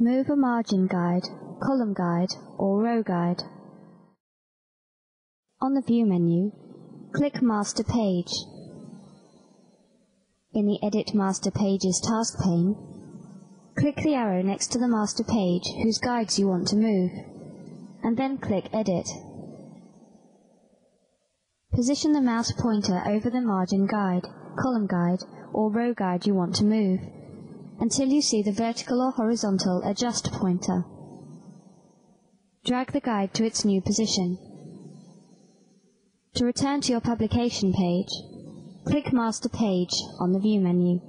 Move a margin guide, column guide, or row guide. On the View menu, click Master Page. In the Edit Master Pages task pane, click the arrow next to the master page whose guides you want to move, and then click Edit. Position the mouse pointer over the margin guide, column guide, or row guide you want to move, until you see the vertical or horizontal adjust pointer. Drag the guide to its new position. To return to your publication page, click Master Page on the View menu.